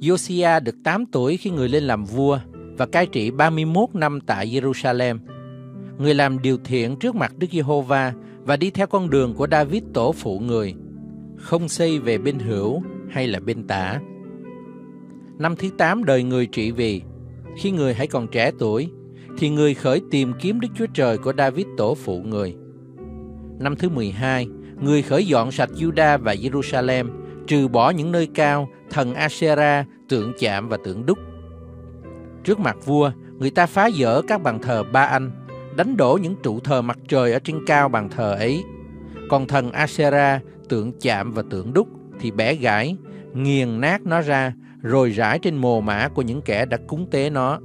Josiah được 8 tuổi khi người lên làm vua và cai trị 31 năm tại Jerusalem. Người làm điều thiện trước mặt Đức Giê-hô-va và đi theo con đường của David tổ phụ người, không xây về bên hữu hay là bên tả. Năm thứ 8 đời người trị vì, khi người hãy còn trẻ tuổi, thì người khởi tìm kiếm Đức Chúa Trời của David tổ phụ người. Năm thứ 12, người khởi dọn sạch Juda và Jerusalem, trừ bỏ những nơi cao, thần Asera tượng chạm và tượng đúc. Trước mặt vua, người ta phá dỡ các bàn thờ Ba Anh, đánh đổ những trụ thờ mặt trời ở trên cao bàn thờ ấy. Còn thần Asera tượng chạm và tượng đúc thì bẻ gãy, nghiền nát nó ra, rồi rải trên mồ mã của những kẻ đã cúng tế nó.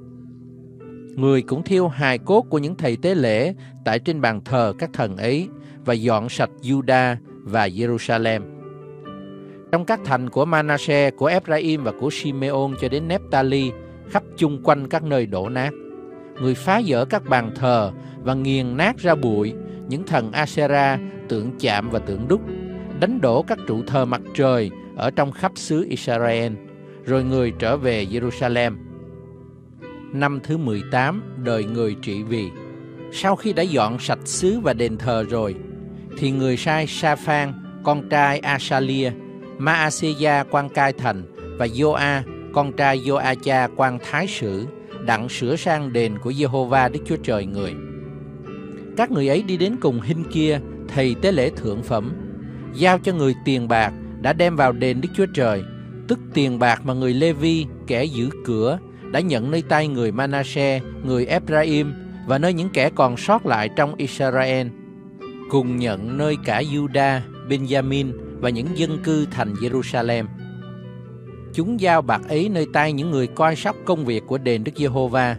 Người cũng thiêu hài cốt của những thầy tế lễ tại trên bàn thờ các thần ấy và dọn sạch Juda và Jerusalem. Trong các thành của Manasseh, của Ephraim và của Simeon cho đến Nephtali, khắp chung quanh các nơi đổ nát. Người phá dỡ các bàn thờ và nghiền nát ra bụi những thần Asera, tượng chạm và tượng đúc, đánh đổ các trụ thờ mặt trời ở trong khắp xứ Israel, rồi người trở về Jerusalem. Năm thứ 18 đời người trị vì, sau khi đã dọn sạch xứ và đền thờ rồi, thì người sai Sa-phan, con trai Asalia, Maaseia quan cai thành và Joa, con trai Joacha quan thái sử, đặng sửa sang đền của Jehovah Đức Chúa Trời người. Các người ấy đi đến cùng Hinh kia, thầy tế lễ thượng phẩm, giao cho người tiền bạc đã đem vào đền Đức Chúa Trời, tức tiền bạc mà người Lê-vi, kẻ giữ cửa, đã nhận nơi tay người Manasseh, người Ephraim và nơi những kẻ còn sót lại trong Israel, cùng nhận nơi cả Judah, Benjamin và những dân cư thành Jerusalem. Chúng giao bạc ấy nơi tay những người coi sóc công việc của đền Đức Giê-hô-va.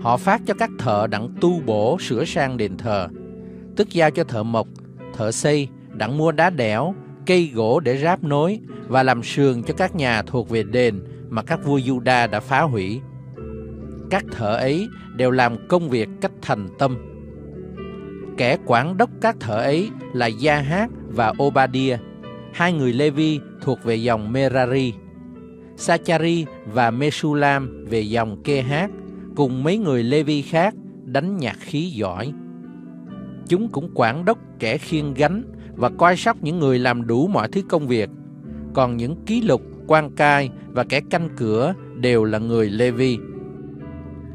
Họ phát cho các thợ đặng tu bổ sửa sang đền thờ, tức giao cho thợ mộc, thợ xây đặng mua đá đẽo, cây gỗ để ráp nối và làm sườn cho các nhà thuộc về đền mà các vua Juda đã phá hủy. Các thợ ấy đều làm công việc cách thành tâm. Kẻ quản đốc các thợ ấy là Gia Hát và Obadiah, hai người Levi thuộc về dòng Merari. Sachari và Mesulam về dòng Kehat cùng mấy người Levi khác đánh nhạc khí giỏi. Chúng cũng quản đốc kẻ khiêng gánh và coi sóc những người làm đủ mọi thứ công việc. Còn những ký lục, quan cai và kẻ canh cửa đều là người Levi.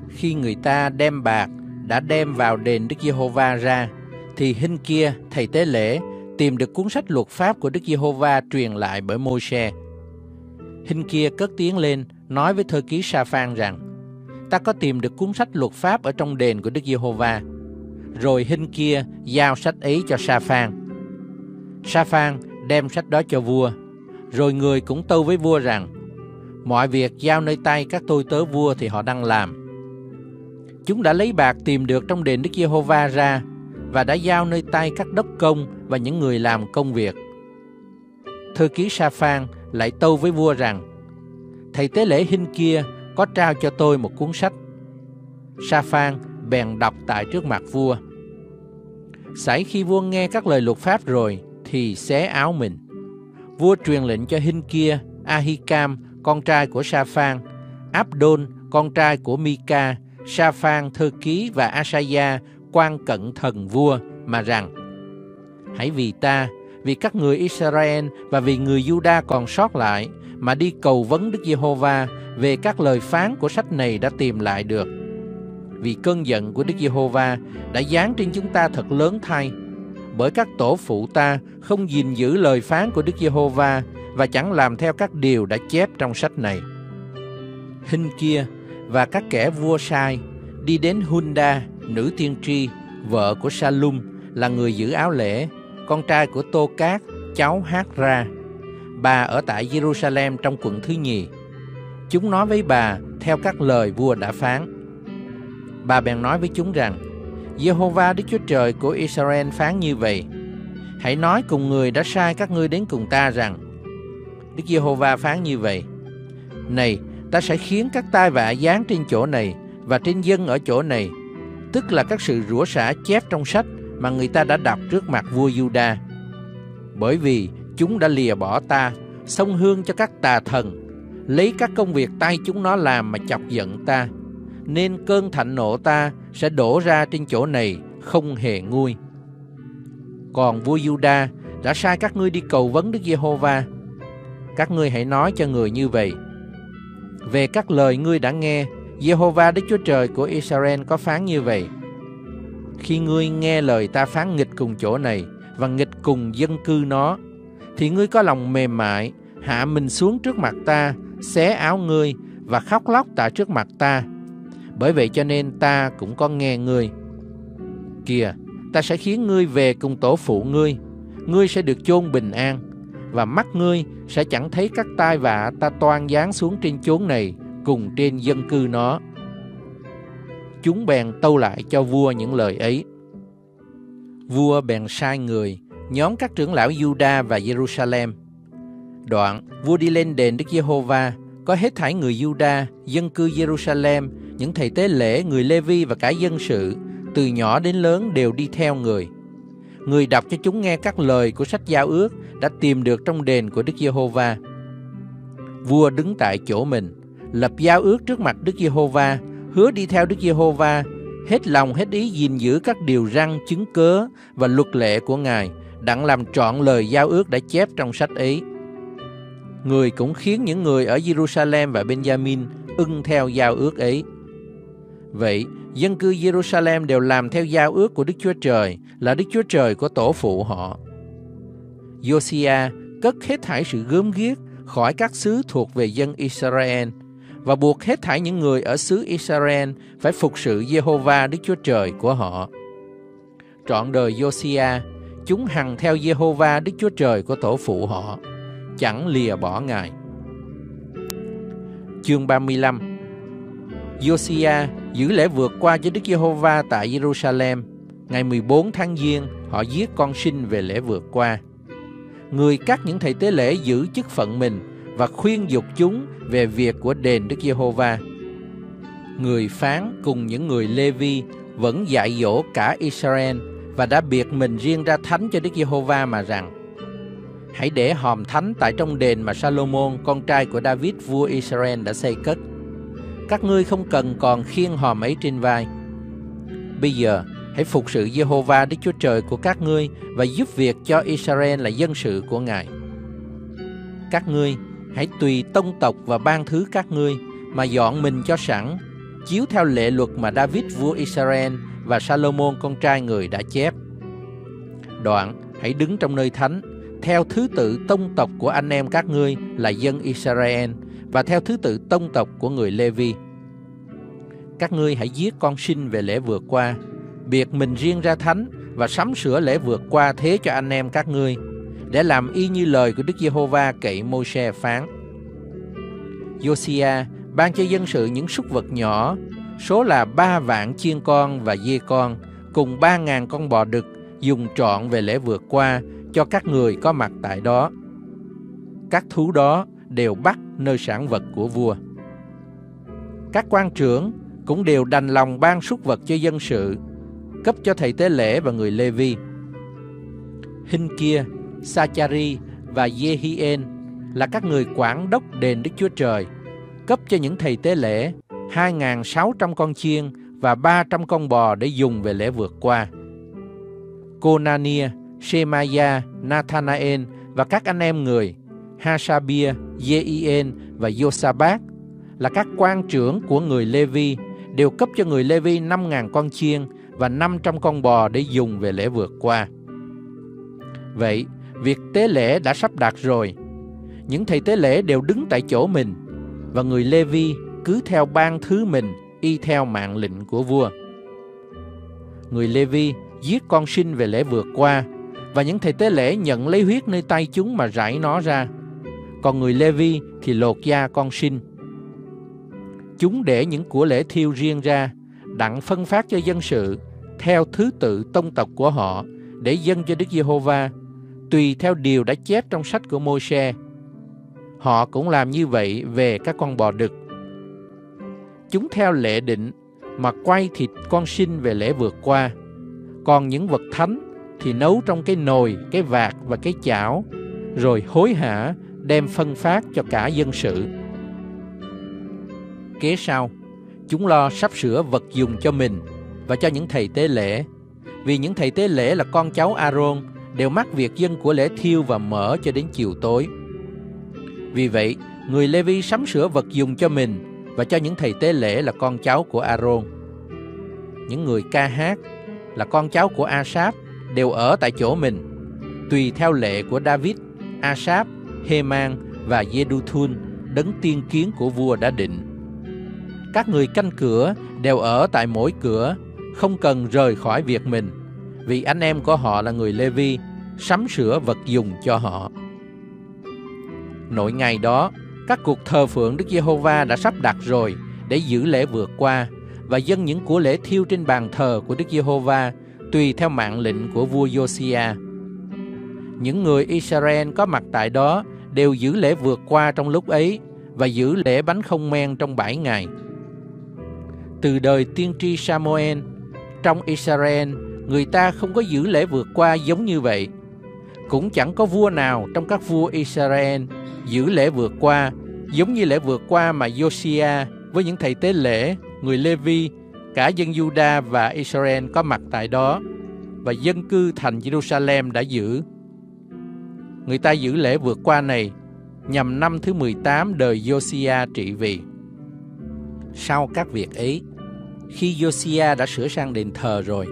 Khi người ta đem bạc đã đem vào đền Đức Giê-hô-va ra, thì hình kia, thầy tế lễ, tìm được cuốn sách luật pháp của Đức Giê-hô-va truyền lại bởi Môi-se. Hình kia cất tiếng lên, nói với thư ký Sa-phan rằng, ta có tìm được cuốn sách luật pháp ở trong đền của Đức Giê-hô-va. Rồi hình kia giao sách ấy cho Sa-phan. Sa-phan đem sách đó cho vua, rồi người cũng tâu với vua rằng, mọi việc giao nơi tay các tôi tớ vua thì họ đang làm. Chúng đã lấy bạc tìm được trong đền Đức Giê-hô-va ra và đã giao nơi tay các đốc công và những người làm công việc. Thư ký Sa-phan lại tâu với vua rằng, thầy tế lễ Hinh kia có trao cho tôi một cuốn sách. Sa-phan bèn đọc tại trước mặt vua. Sải khi vua nghe các lời luật pháp rồi thì xé áo mình. Vua truyền lệnh cho Hinh kia, Ahikam, con trai của Sa-phan, Abdon, con trai của Mika, Sa-phan thư ký và Asaya, quan cận thần vua mà rằng Hãy vì ta, vì các người Israel và vì người Juda còn sót lại mà đi cầu vấn Đức Giê-hô-va về các lời phán của sách này đã tìm lại được. Vì cơn giận của Đức Giê-hô-va đã giáng trên chúng ta thật lớn thay, bởi các tổ phụ ta không gìn giữ lời phán của Đức Giê-hô-va và chẳng làm theo các điều đã chép trong sách này. Hình kia và các kẻ vua sai đi đến Hunda, nữ tiên tri, vợ của Salum là người giữ áo lễ, con trai của Tô Cát, cháu Hát Ra. Bà ở tại Jerusalem trong quận thứ nhì. Chúng nói với bà theo các lời vua đã phán. Bà bèn nói với chúng rằng, Jehovah Đức Chúa Trời của Israel phán như vậy. Hãy nói cùng người đã sai các ngươi đến cùng ta rằng, Đức Giê-hô-va phán như vậy. Này, ta sẽ khiến các tai vạ giáng trên chỗ này và trên dân ở chỗ này, tức là các sự rủa xả chép trong sách mà người ta đã đọc trước mặt vua Juda. Bởi vì chúng đã lìa bỏ ta, xông hương cho các tà thần, lấy các công việc tay chúng nó làm mà chọc giận ta, nên cơn thạnh nộ ta sẽ đổ ra trên chỗ này không hề nguôi. Còn vua Juda đã sai các ngươi đi cầu vấn Đức Giê-hô-va. Các ngươi hãy nói cho người như vậy. Về các lời ngươi đã nghe, Giê-hô-va Đức Chúa Trời của Israel có phán như vậy. Khi ngươi nghe lời ta phán nghịch cùng chỗ này và nghịch cùng dân cư nó, thì ngươi có lòng mềm mại, hạ mình xuống trước mặt ta, xé áo ngươi và khóc lóc tại trước mặt ta. Bởi vậy cho nên ta cũng có nghe ngươi. Kìa, ta sẽ khiến ngươi về cùng tổ phụ ngươi, ngươi sẽ được chôn bình an, và mắt ngươi sẽ chẳng thấy các tai vạ ta toan giáng xuống trên chốn này cùng trên dân cư nó. Chúng bèn tâu lại cho vua những lời ấy. Vua bèn sai người, nhóm các trưởng lão Juda và Jerusalem. Đoạn, vua đi lên đền Đức Giê-hô-va, có hết thảy người Juda, dân cư Jerusalem, những thầy tế lễ, người Lê-vi và cả dân sự, từ nhỏ đến lớn đều đi theo người. Người đọc cho chúng nghe các lời của sách giao ước đã tìm được trong đền của Đức Giê-hô-va. Vua đứng tại chỗ mình, lập giao ước trước mặt Đức Giê-hô-va, hứa đi theo Đức Giê-hô-va, hết lòng hết ý gìn giữ các điều răn chứng cớ và luật lệ của Ngài, đặng làm trọn lời giao ước đã chép trong sách ấy. Người cũng khiến những người ở Jerusalem và Benjamin ưng theo giao ước ấy. Vậy, dân cư Jerusalem đều làm theo giao ước của Đức Chúa Trời là Đức Chúa Trời của tổ phụ họ. Josiah cất hết thảy sự gớm ghiếc khỏi các xứ thuộc về dân Israel và buộc hết thảy những người ở xứ Israel phải phục sự Jehovah Đức Chúa Trời của họ. Trọn đời Josiah, chúng hằng theo Jehovah Đức Chúa Trời của tổ phụ họ, chẳng lìa bỏ Ngài. Chương 35 Josiah giữ lễ vượt qua cho Đức Giê-hô-va tại Jerusalem. Ngày 14 tháng Giêng, họ giết con sinh về lễ vượt qua. Người cắt những thầy tế lễ giữ chức phận mình và khuyên dục chúng về việc của đền Đức Giê-hô-va. Người phán cùng những người Lê-vi vẫn dạy dỗ cả Israel và đã biệt mình riêng ra thánh cho Đức Giê-hô-va mà rằng Hãy để hòm thánh tại trong đền mà Salomon, con trai của David vua Israel đã xây cất các ngươi không cần còn khiêng hòm ấy trên vai. Bây giờ, hãy phục sự Jehovah Đức Chúa Trời của các ngươi và giúp việc cho Israel là dân sự của Ngài. Các ngươi hãy tùy tông tộc và ban thứ các ngươi mà dọn mình cho sẵn, chiếu theo lệ luật mà David vua Israel và Salomon con trai người đã chép. Đoạn, hãy đứng trong nơi thánh, theo thứ tự tông tộc của anh em các ngươi là dân Israel và theo thứ tự tông tộc của người Levi. Các ngươi hãy giết con sinh về lễ vượt qua, biệt mình riêng ra thánh và sắm sửa lễ vượt qua thế cho anh em các ngươi, để làm y như lời của Đức Giê-hô-va cậy Môi-se phán. Josia ban cho dân sự những súc vật nhỏ, số là ba vạn chiên con và dê con, cùng ba ngàn con bò đực dùng trọn về lễ vượt qua cho các người có mặt tại đó. Các thú đó đều bắt nơi sản vật của vua. Các quan trưởng cũng đều đành lòng ban súc vật cho dân sự, cấp cho thầy tế lễ và người Lê Vi. Hình kia, Sachari và Yehien là các người quản đốc đền Đức Chúa Trời, cấp cho những thầy tế lễ 2.600 con chiên và 300 con bò để dùng về lễ vượt qua. Conania, Shemaya, Nathanael và các anh em người Hasabia, Jeien và Yosabat là các quan trưởng của người Levi đều cấp cho người Levi 5.000 con chiên và 500 con bò để dùng về lễ vượt qua. Vậy, việc tế lễ đã sắp đạt rồi. Những thầy tế lễ đều đứng tại chỗ mình và người Levi cứ theo ban thứ mình y theo mạng lệnh của vua. Người Levi giết con sinh về lễ vượt qua và những thầy tế lễ nhận lấy huyết nơi tay chúng mà rải nó ra còn người Levi thì lột da con sinh. Chúng để những của lễ thiêu riêng ra, đặng phân phát cho dân sự theo thứ tự tông tộc của họ để dâng cho Đức Giê-hô-va, tùy theo điều đã chép trong sách của Môi-se. Họ cũng làm như vậy về các con bò đực. Chúng theo lệ định mà quay thịt con sinh về lễ vượt qua. Còn những vật thánh thì nấu trong cái nồi, cái vạc và cái chảo, rồi hối hả đem phân phát cho cả dân sự. Kế sau, chúng lo sắp sửa vật dùng cho mình và cho những thầy tế lễ. Vì những thầy tế lễ là con cháu Aaron đều mắc việc dân của lễ thiêu và mở cho đến chiều tối. Vì vậy, người Levi sắm sửa vật dùng cho mình và cho những thầy tế lễ là con cháu của Aaron. Những người ca hát là con cháu của Asap đều ở tại chỗ mình, tùy theo lệ của David, Asap, Heman và Jeduthun, đấng tiên kiến của vua đã định. Các người canh cửa đều ở tại mỗi cửa, không cần rời khỏi việc mình, vì anh em của họ là người Levi, sắm sửa vật dùng cho họ. Nội ngày đó, các cuộc thờ phượng Đức Giê-hô-va đã sắp đặt rồi để giữ lễ vượt qua và dâng những của lễ thiêu trên bàn thờ của Đức Giê-hô-va tùy theo mạng lệnh của vua Josiah. Những người Israel có mặt tại đó đều giữ lễ vượt qua trong lúc ấy và giữ lễ bánh không men trong bảy ngày. Từ đời tiên tri Samuel, trong Israel, người ta không có giữ lễ vượt qua giống như vậy. Cũng chẳng có vua nào trong các vua Israel giữ lễ vượt qua giống như lễ vượt qua mà Josia với những thầy tế lễ, người Levi, cả dân Juda và Israel có mặt tại đó và dân cư thành Jerusalem đã giữ. Người ta giữ lễ vượt qua này nhằm năm thứ 18 đời Josia trị vì. Sau các việc ấy, khi Josia đã sửa sang đền thờ rồi,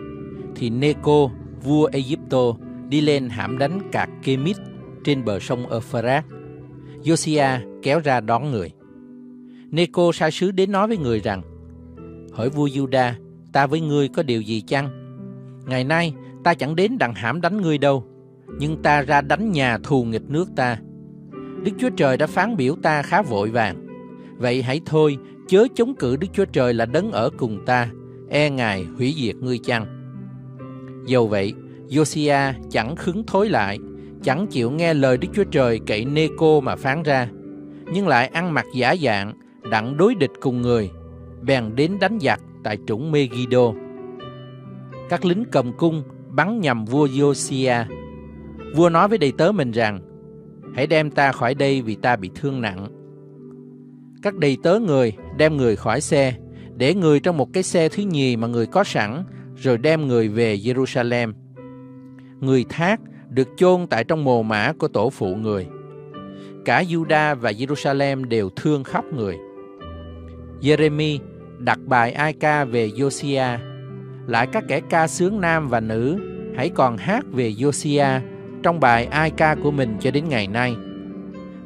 thì Neco, vua Egypto, đi lên hãm đánh cạc Kemit trên bờ sông Euphrates. Josia kéo ra đón người. Neco sai sứ đến nói với người rằng, hỏi vua Juda, ta với ngươi có điều gì chăng? Ngày nay, ta chẳng đến đặng hãm đánh ngươi đâu, nhưng ta ra đánh nhà thù nghịch nước ta. Đức Chúa Trời đã phán biểu ta khá vội vàng. Vậy hãy thôi, chớ chống cự Đức Chúa Trời là đấng ở cùng ta, e Ngài hủy diệt ngươi chăng. Dầu vậy, Josia chẳng khứng thối lại, chẳng chịu nghe lời Đức Chúa Trời cậy Neco mà phán ra, nhưng lại ăn mặc giả dạng, đặng đối địch cùng người, bèn đến đánh giặc tại trũng Megiddo. Các lính cầm cung bắn nhầm vua Josia. Vua nói với đầy tớ mình rằng, hãy đem ta khỏi đây vì ta bị thương nặng. Các đầy tớ người đem người khỏi xe, để người trong một cái xe thứ nhì mà người có sẵn, rồi đem người về Jerusalem. Người thác được chôn tại trong mồ mã của tổ phụ người. Cả Juda và Jerusalem đều thương khóc người. Jeremy đặt bài ai ca về Josia. Lại các kẻ ca sướng nam và nữ hãy còn hát về Josia trong bài ai ca của mình cho đến ngày nay.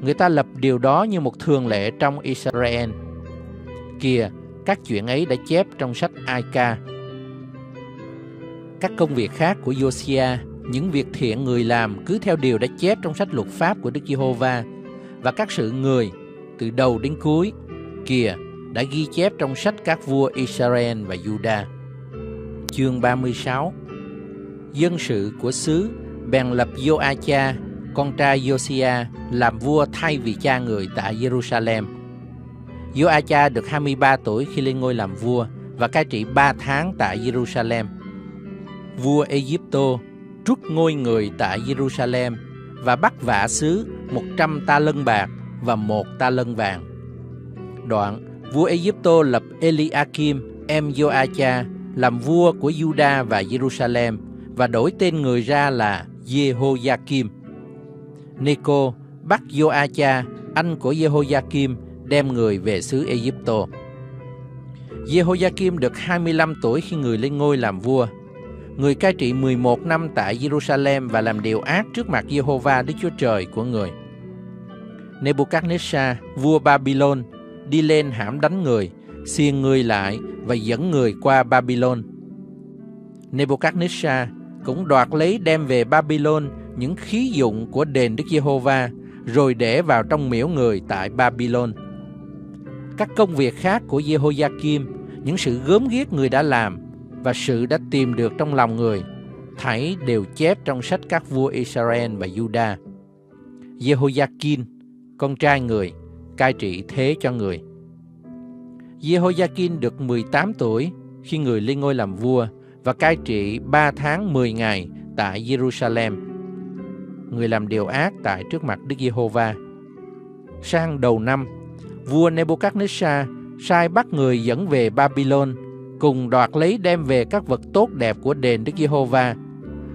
Người ta lập điều đó như một thường lệ trong Israel. Kìa, các chuyện ấy đã chép trong sách ai ca. Các công việc khác của Josiah những việc thiện người làm cứ theo điều đã chép trong sách luật pháp của Đức Giê-hô-va và các sự người từ đầu đến cuối. Kìa, đã ghi chép trong sách các vua Israel và Juda. Chương 36 Dân sự của xứ bèn lập Joacha, con trai Josia, làm vua thay vì cha người tại Jerusalem. Joacha được 23 tuổi khi lên ngôi làm vua và cai trị 3 tháng tại Jerusalem. Vua Egypto trút ngôi người tại Jerusalem và bắt vả xứ 100 ta lân bạc và một ta lân vàng. Đoạn, vua Egypto lập Eliakim, em Joacha, làm vua của Juda và Jerusalem và đổi tên người ra là Jehoiakim. Neco bắt Joacha, anh của Jehoiakim, đem người về xứ Egypto. Jehoiakim được 25 tuổi khi người lên ngôi làm vua. Người cai trị 11 năm tại Jerusalem và làm điều ác trước mặt Jehovah Đức Chúa Trời của người. Nebuchadnezzar, vua Babylon, đi lên hãm đánh người, xiên người lại và dẫn người qua Babylon. Nebuchadnezzar cũng đoạt lấy đem về Babylon những khí dụng của đền Đức Giê-hô-va rồi để vào trong miễu người tại Babylon. các công việc khác của Jehoiakim, những sự gớm ghiếc người đã làm và sự đã tìm được trong lòng người, thảy đều chép trong sách các vua Israel và Juda. Jehoiakim, con trai người, cai trị thế cho người. Jehoiakim được 18 tuổi khi người lên ngôi làm vua và cai trị 3 tháng 10 ngày tại Jerusalem. Người làm điều ác tại trước mặt Đức Giê-hô-va. Sang đầu năm, vua Nebuchadnezzar sai bắt người dẫn về Babylon cùng đoạt lấy đem về các vật tốt đẹp của đền Đức Giê-hô-va,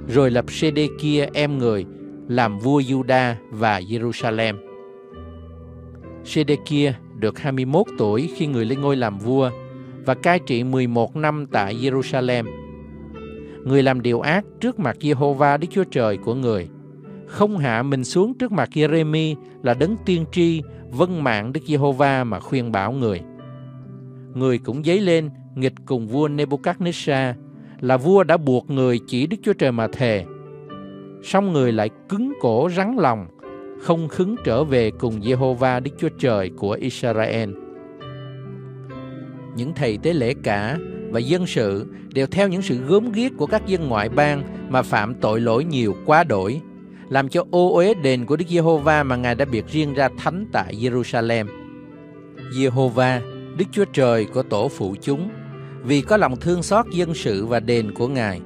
rồi lập Sê-đê-kia em người làm vua Juda và Jerusalem. Sê-đê-kia được 21 tuổi khi người lên ngôi làm vua và cai trị 11 năm tại Jerusalem. Người làm điều ác trước mặt Giê-hô-va Đức Chúa Trời của người, không hạ mình xuống trước mặt Jeremy là đấng tiên tri vân mạng Đức Giê-hô-va mà khuyên bảo người. Người cũng dấy lên nghịch cùng vua Nebuchadnezzar là vua đã buộc người chỉ Đức Chúa Trời mà thề. Song người lại cứng cổ rắn lòng, không khứng trở về cùng Giê-hô-va Đức Chúa Trời của Israel. Những thầy tế lễ cả và dân sự đều theo những sự gớm ghiếc của các dân ngoại bang mà phạm tội lỗi nhiều quá đổi, làm cho ô uế đền của Đức Giê-hô-va mà Ngài đã biệt riêng ra thánh tại Jerusalem. Giê-hô-va, Đức Chúa Trời của tổ phụ chúng, vì có lòng thương xót dân sự và đền của Ngài,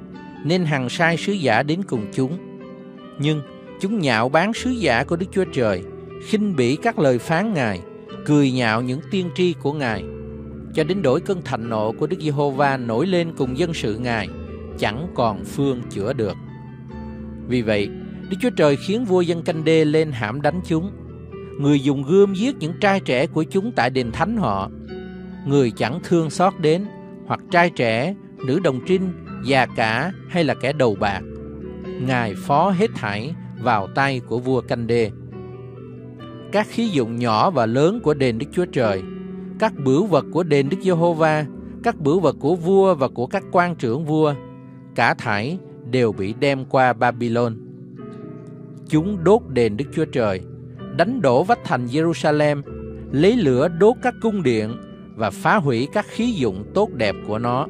nên hằng sai sứ giả đến cùng chúng. Nhưng chúng nhạo bán sứ giả của Đức Chúa Trời, khinh bỉ các lời phán Ngài, cười nhạo những tiên tri của Ngài, cho đến đổi cơn thạnh nộ của Đức Giê-hô-va nổi lên cùng dân sự Ngài, chẳng còn phương chữa được. Vì vậy, Đức Chúa Trời khiến vua dân canh đê lên hãm đánh chúng. Người dùng gươm giết những trai trẻ của chúng tại đền thánh họ. Người chẳng thương xót đến, hoặc trai trẻ, nữ đồng trinh, già cả hay là kẻ đầu bạc. Ngài phó hết thảy vào tay của vua canh đê. Các khí dụng nhỏ và lớn của đền Đức Chúa Trời, các bửu vật của đền Đức Giê-hô-va, các bửu vật của vua và của các quan trưởng vua, cả thảy đều bị đem qua Babylon. Chúng đốt đền Đức Chúa Trời, đánh đổ vách thành Jerusalem, lấy lửa đốt các cung điện và phá hủy các khí dụng tốt đẹp của nó.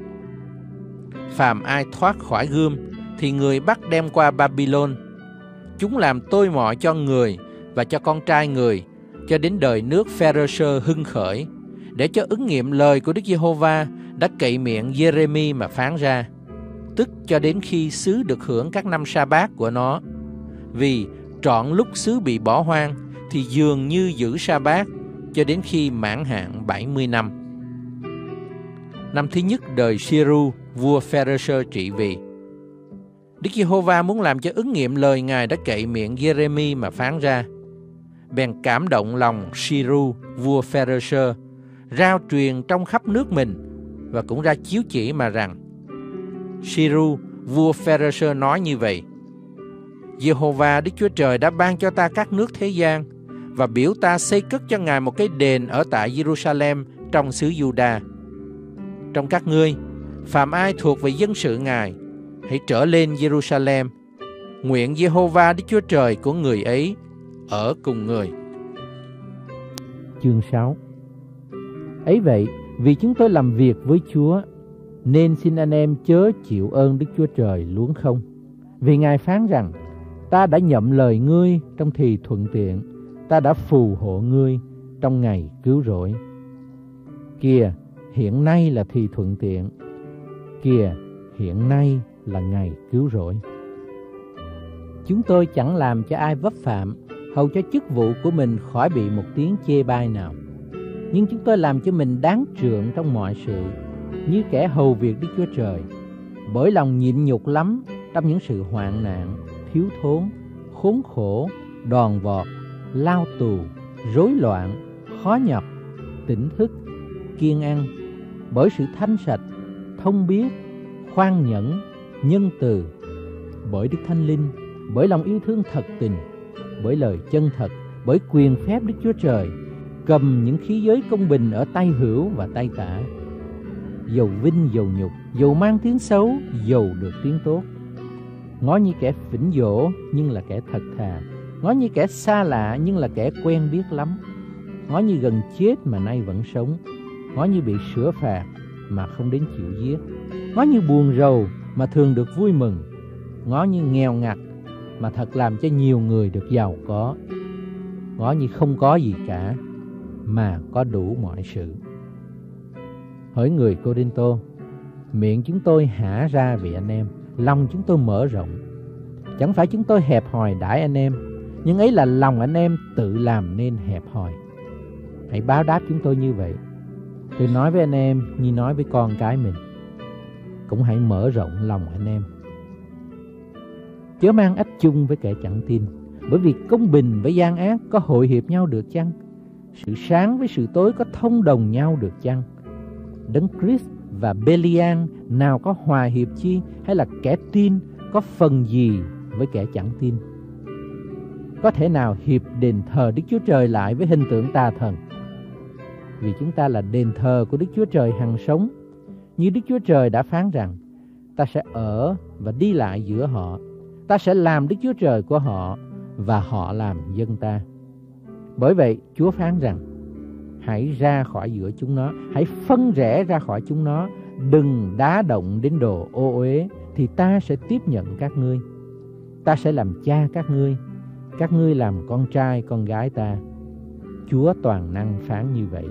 Phàm ai thoát khỏi gươm thì người bắt đem qua Babylon. Chúng làm tôi mọ cho người và cho con trai người, cho đến đời nước Pharisee hưng khởi, để cho ứng nghiệm lời của Đức Giê-hô-va đã cậy miệng Jeremy mà phán ra tức cho đến khi xứ được hưởng các năm sa bát của nó vì trọn lúc xứ bị bỏ hoang thì dường như giữ sa bát cho đến khi mãn hạn 70 năm. Năm thứ nhất đời Siru, vua Pharisee trị vì. Đức Giê-hô-va muốn làm cho ứng nghiệm lời Ngài đã cậy miệng Jeremy mà phán ra. Bèn cảm động lòng Siru, vua Pharisee, rao truyền trong khắp nước mình và cũng ra chiếu chỉ mà rằng Siru, vua Pharisee nói như vậy. Giê-hô-va, Đức Chúa Trời đã ban cho ta các nước thế gian và biểu ta xây cất cho Ngài một cái đền ở tại Jerusalem trong xứ Juda. Trong các ngươi, phạm ai thuộc về dân sự Ngài, hãy trở lên Jerusalem. Nguyện Jehovah Đức Chúa Trời của người ấy ở cùng người. Chương 6 Ấy vậy, vì chúng tôi làm việc với Chúa, nên xin anh em chớ chịu ơn Đức Chúa Trời luống không. Vì Ngài phán rằng, ta đã nhậm lời ngươi trong thì thuận tiện, ta đã phù hộ ngươi trong ngày cứu rỗi. Kìa, hiện nay là thì thuận tiện. Kìa, hiện nay là ngày cứu rỗi. Chúng tôi chẳng làm cho ai vấp phạm, hầu cho chức vụ của mình khỏi bị một tiếng chê bai nào. Nhưng chúng tôi làm cho mình đáng trượng trong mọi sự, như kẻ hầu việc Đức Chúa Trời, bởi lòng nhịn nhục lắm trong những sự hoạn nạn, thiếu thốn, khốn khổ, đòn vọt, lao tù, rối loạn, khó nhọc, tỉnh thức, kiên ăn, bởi sự thanh sạch, thông biết, khoan nhẫn, nhân từ, bởi Đức Thánh Linh, bởi lòng yêu thương thật tình, bởi lời chân thật, bởi quyền phép Đức Chúa Trời, cầm những khí giới công bình ở tay hữu và tay tả. Dầu vinh dầu nhục, dầu mang tiếng xấu, dầu được tiếng tốt. Ngó như kẻ phỉnh dỗ nhưng là kẻ thật thà, ngó như kẻ xa lạ nhưng là kẻ quen biết lắm. ngó như gần chết mà nay vẫn sống, ngó như bị sửa phạt mà không đến chịu giết, ngó như buồn rầu mà thường được vui mừng, ngó như nghèo ngặt mà thật làm cho nhiều người được giàu có, ngó như không có gì cả mà có đủ mọi sự. Hỡi người Cô Đinh Tô, miệng chúng tôi hả ra vì anh em, lòng chúng tôi mở rộng. Chẳng phải chúng tôi hẹp hòi đãi anh em, nhưng ấy là lòng anh em tự làm nên hẹp hòi. Hãy báo đáp chúng tôi như vậy. Tôi nói với anh em như nói với con cái mình. Cũng hãy mở rộng lòng anh em. Chớ mang ách chung với kẻ chẳng tin, bởi vì công bình với gian ác có hội hiệp nhau được chăng? Sự sáng với sự tối có thông đồng nhau được chăng? Đấng Christ và Belian nào có hòa hiệp chi hay là kẻ tin có phần gì với kẻ chẳng tin? Có thể nào hiệp đền thờ Đức Chúa Trời lại với hình tượng tà thần? Vì chúng ta là đền thờ của Đức Chúa Trời hằng sống. Như Đức Chúa Trời đã phán rằng, ta sẽ ở và đi lại giữa họ. Ta sẽ làm Đức Chúa Trời của họ và họ làm dân ta. Bởi vậy, Chúa phán rằng, hãy ra khỏi giữa chúng nó, hãy phân rẽ ra khỏi chúng nó, đừng đá động đến đồ ô uế, thì ta sẽ tiếp nhận các ngươi. Ta sẽ làm cha các ngươi, các ngươi làm con trai con gái ta. Chúa toàn năng phán như vậy.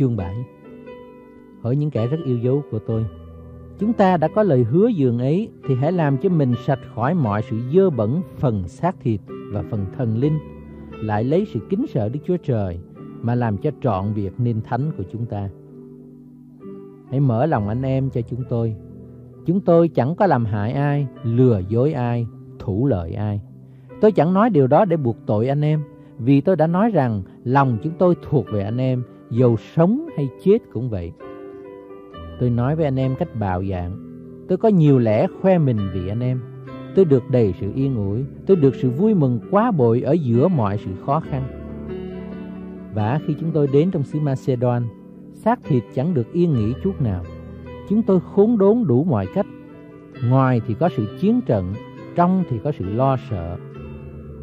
Chương 7 Hỏi những kẻ rất yêu dấu của tôi, chúng ta đã có lời hứa dường ấy thì hãy làm cho mình sạch khỏi mọi sự dơ bẩn phần xác thịt và phần thần linh lại lấy sự kính sợ Đức Chúa Trời mà làm cho trọn việc nên thánh của chúng ta. Hãy mở lòng anh em cho chúng tôi. Chúng tôi chẳng có làm hại ai, lừa dối ai, thủ lợi ai. Tôi chẳng nói điều đó để buộc tội anh em, vì tôi đã nói rằng lòng chúng tôi thuộc về anh em, dầu sống hay chết cũng vậy. Tôi nói với anh em cách bạo dạng, tôi có nhiều lẽ khoe mình vì anh em. Tôi được đầy sự yên ủi, tôi được sự vui mừng quá bội ở giữa mọi sự khó khăn. Và khi chúng tôi đến trong xứ Macedon, xác thịt chẳng được yên nghỉ chút nào. Chúng tôi khốn đốn đủ mọi cách. Ngoài thì có sự chiến trận, trong thì có sự lo sợ.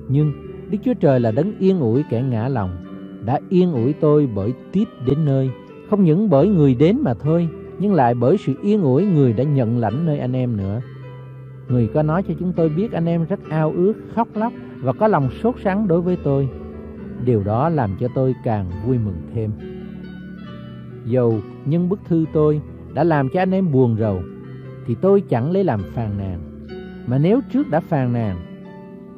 Nhưng Đức Chúa Trời là đấng yên ủi kẻ ngã lòng, đã yên ủi tôi bởi tiếp đến nơi, không những bởi người đến mà thôi, nhưng lại bởi sự yên ủi người đã nhận lãnh nơi anh em nữa. Người có nói cho chúng tôi biết anh em rất ao ước, khóc lóc và có lòng sốt sắng đối với tôi. Điều đó làm cho tôi càng vui mừng thêm. Dầu nhưng bức thư tôi đã làm cho anh em buồn rầu, thì tôi chẳng lấy làm phàn nàn. Mà nếu trước đã phàn nàn,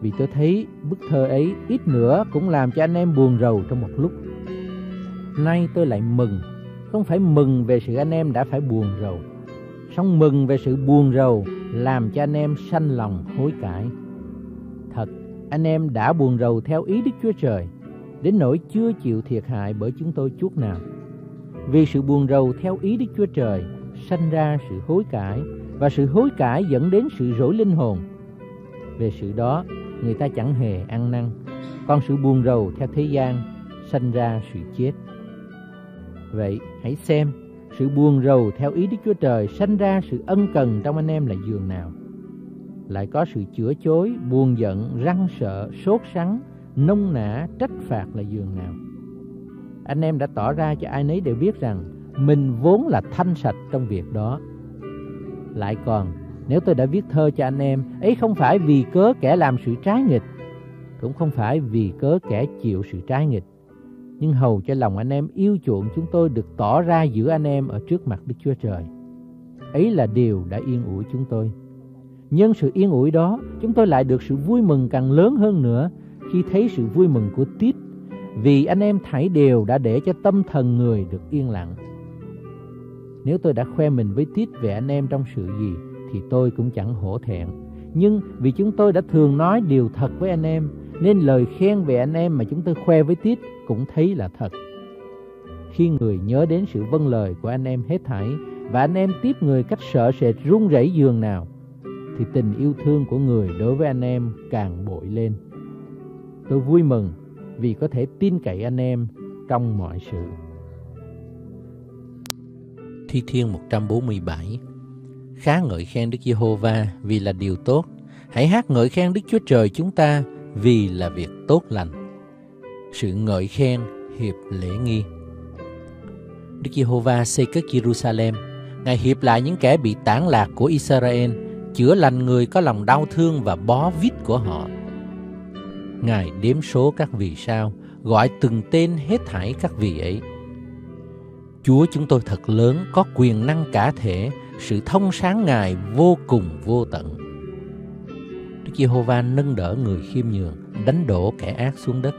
vì tôi thấy bức thơ ấy ít nữa cũng làm cho anh em buồn rầu trong một lúc. Nay tôi lại mừng, không phải mừng về sự anh em đã phải buồn rầu, song mừng về sự buồn rầu làm cho anh em sanh lòng hối cải. Thật, anh em đã buồn rầu theo ý Đức Chúa Trời, đến nỗi chưa chịu thiệt hại bởi chúng tôi chút nào. Vì sự buồn rầu theo ý Đức Chúa Trời sanh ra sự hối cải và sự hối cải dẫn đến sự rỗi linh hồn. Về sự đó, người ta chẳng hề ăn năn, con sự buồn rầu theo thế gian sanh ra sự chết. Vậy hãy xem sự buồn rầu theo ý Đức Chúa Trời sanh ra sự ân cần trong anh em là giường nào. Lại có sự chữa chối, buồn giận, răng sợ, sốt sắng, nông nã, trách phạt là giường nào. Anh em đã tỏ ra cho ai nấy đều biết rằng mình vốn là thanh sạch trong việc đó. Lại còn, nếu tôi đã viết thơ cho anh em, ấy không phải vì cớ kẻ làm sự trái nghịch, cũng không phải vì cớ kẻ chịu sự trái nghịch, nhưng hầu cho lòng anh em yêu chuộng chúng tôi được tỏ ra giữa anh em ở trước mặt Đức Chúa Trời. Ấy là điều đã yên ủi chúng tôi. Nhân sự yên ủi đó, chúng tôi lại được sự vui mừng càng lớn hơn nữa khi thấy sự vui mừng của Tít, vì anh em thảy đều đã để cho tâm thần người được yên lặng. Nếu tôi đã khoe mình với Tít về anh em trong sự gì, thì tôi cũng chẳng hổ thẹn. Nhưng vì chúng tôi đã thường nói điều thật với anh em, nên lời khen về anh em mà chúng tôi khoe với Tít cũng thấy là thật. Khi người nhớ đến sự vâng lời của anh em hết thảy và anh em tiếp người cách sợ sệt run rẩy giường nào, thì tình yêu thương của người đối với anh em càng bội lên. Tôi vui mừng vì có thể tin cậy anh em trong mọi sự. Thi Thiên 147 Khá ngợi khen Đức Giê-hô-va vì là điều tốt. Hãy hát ngợi khen Đức Chúa Trời chúng ta vì là việc tốt lành. sự ngợi khen hiệp lễ nghi. Đức Giê-hô-va xây cất Jerusalem, Ngài hiệp lại những kẻ bị tản lạc của Israel, chữa lành người có lòng đau thương và bó vít của họ. Ngài đếm số các vì sao, gọi từng tên hết thảy các vì ấy. Chúa chúng tôi thật lớn, có quyền năng cả thể, sự thông sáng Ngài vô cùng vô tận. Đức Giê-hô-va nâng đỡ người khiêm nhường, đánh đổ kẻ ác xuống đất.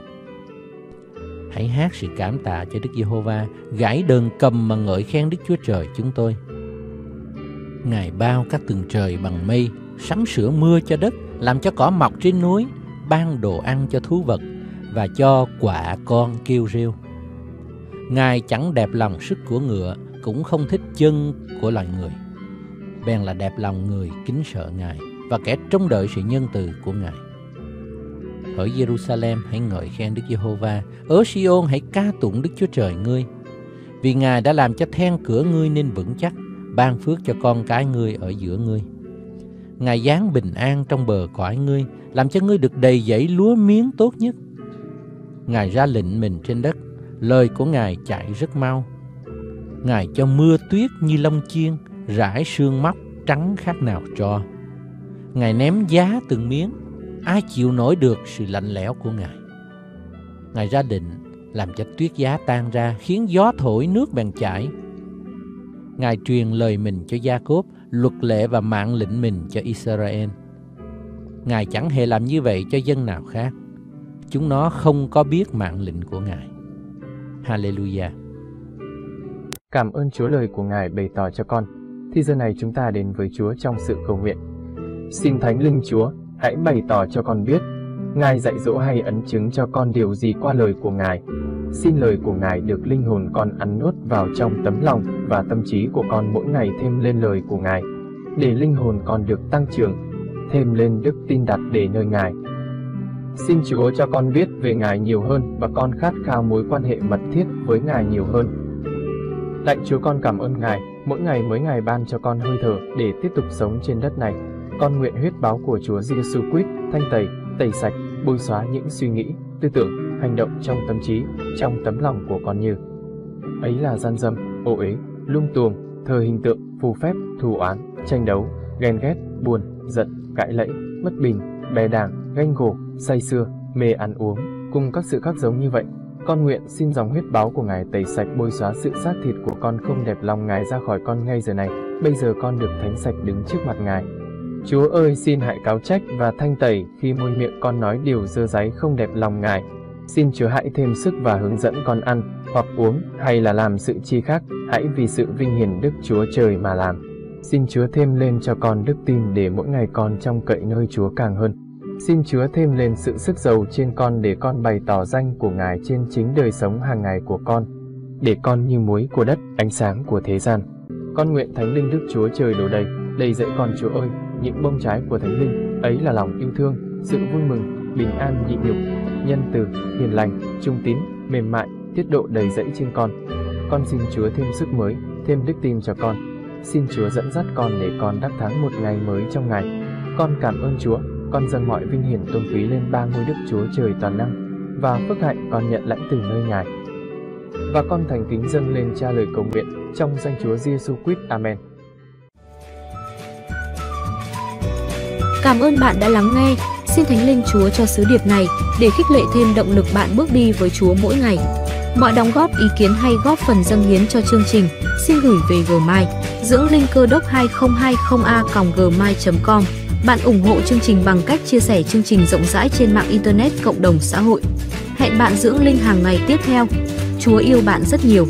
Hãy hát sự cảm tạ cho Đức Giê-hô-va, gãi đờn cầm mà ngợi khen Đức Chúa Trời chúng tôi. Ngài bao các tầng trời bằng mây, sắm sửa mưa cho đất, làm cho cỏ mọc trên núi, ban đồ ăn cho thú vật và cho quả con kêu rêu. Ngài chẳng đẹp lòng sức của ngựa, cũng không thích chân của loài người. Bèn là đẹp lòng người kính sợ Ngài và kẻ trông đợi sự nhân từ của Ngài. Ở Jerusalem hãy ngợi khen Đức Giê-hô-va, ở Sion hãy ca tụng Đức Chúa Trời ngươi. Vì Ngài đã làm cho then cửa ngươi nên vững chắc, ban phước cho con cái ngươi ở giữa ngươi. Ngài giáng bình an trong bờ cõi ngươi, làm cho ngươi được đầy dẫy lúa miếng tốt nhất. Ngài ra lệnh mình trên đất, lời của Ngài chạy rất mau. Ngài cho mưa tuyết như lông chiên, rải sương móc trắng khác nào cho. Ngài ném giá từng miếng, ai chịu nổi được sự lạnh lẽo của Ngài. Ngài ra định làm cho tuyết giá tan ra, khiến gió thổi nước bèn chảy. Ngài truyền lời mình cho Gia Cốp, luật lệ và mạng lệnh mình cho Israel. Ngài chẳng hề làm như vậy cho dân nào khác. Chúng nó không có biết mạng lệnh của Ngài. Hallelujah. Cảm ơn Chúa lời của Ngài bày tỏ cho con. Thì giờ này chúng ta đến với Chúa trong sự cầu nguyện. Xin Thánh Linh Chúa, hãy bày tỏ cho con biết, Ngài dạy dỗ hay ấn chứng cho con điều gì qua lời của Ngài. Xin lời của Ngài được linh hồn con ăn nuốt vào trong tấm lòng và tâm trí của con mỗi ngày thêm lên lời của Ngài, để linh hồn con được tăng trưởng, thêm lên đức tin đặt để nơi Ngài. Xin Chúa cho con biết về Ngài nhiều hơn và con khát khao mối quan hệ mật thiết với Ngài nhiều hơn. Lạy Chúa con cảm ơn Ngài, mỗi ngày mới ngày ban cho con hơi thở để tiếp tục sống trên đất này. Con nguyện huyết báo của Chúa Giêsu Christ thanh tẩy, tẩy sạch, bôi xóa những suy nghĩ, tư tưởng, hành động trong tâm trí, trong tấm lòng của con như ấy là gian dâm, ô uế, lung tuồng, thờ hình tượng, phù phép, thù oán, tranh đấu, ghen ghét, buồn, giận, cãi lẫy, mất bình, bè đảng, ganh gổ, say xưa, mê ăn uống, cùng các sự khác giống như vậy. Con nguyện xin dòng huyết báo của Ngài tẩy sạch bôi xóa sự xác thịt của con không đẹp lòng Ngài ra khỏi con ngay giờ này. Bây giờ con được thánh sạch đứng trước mặt Ngài. Chúa ơi xin hãy cáo trách và thanh tẩy khi môi miệng con nói điều dơ giấy không đẹp lòng Ngài. Xin Chúa hãy thêm sức và hướng dẫn con ăn, hoặc uống, hay là làm sự chi khác, hãy vì sự vinh hiển Đức Chúa Trời mà làm. Xin Chúa thêm lên cho con đức tin để mỗi ngày con trong cậy nơi Chúa càng hơn. Xin Chúa thêm lên sự sức giàu trên con để con bày tỏ danh của Ngài trên chính đời sống hàng ngày của con, để con như muối của đất, ánh sáng của thế gian. Con nguyện Thánh Linh Đức Chúa Trời đổ đầy, đầy dẫy con Chúa ơi, những bông trái của Thánh Linh, ấy là lòng yêu thương, sự vui mừng, bình an nhịn nhục, nhân từ, hiền lành, trung tín, mềm mại, tiết độ đầy dẫy trên con. Con xin Chúa thêm sức mới, thêm đức tin cho con. Xin Chúa dẫn dắt con để con đắc thắng một ngày mới trong ngày. Con cảm ơn Chúa, con dâng mọi vinh hiển tôn quý lên ba ngôi Đức Chúa Trời toàn năng và phước hạnh con nhận lãnh từ nơi Ngài. Và con thành kính dâng lên cha lời cầu nguyện trong danh Chúa Giêsu Christ. Amen. Cảm ơn bạn đã lắng nghe. Xin Thánh Linh Chúa cho sứ điệp này để khích lệ thêm động lực bạn bước đi với Chúa mỗi ngày. Mọi đóng góp ý kiến hay góp phần dâng hiến cho chương trình, xin gửi về gmail dưỡng linh cơ đốc 2020a gmail.com. Bạn ủng hộ chương trình bằng cách chia sẻ chương trình rộng rãi trên mạng Internet, cộng đồng, xã hội. Hẹn bạn dưỡng linh hàng ngày tiếp theo. Chúa yêu bạn rất nhiều.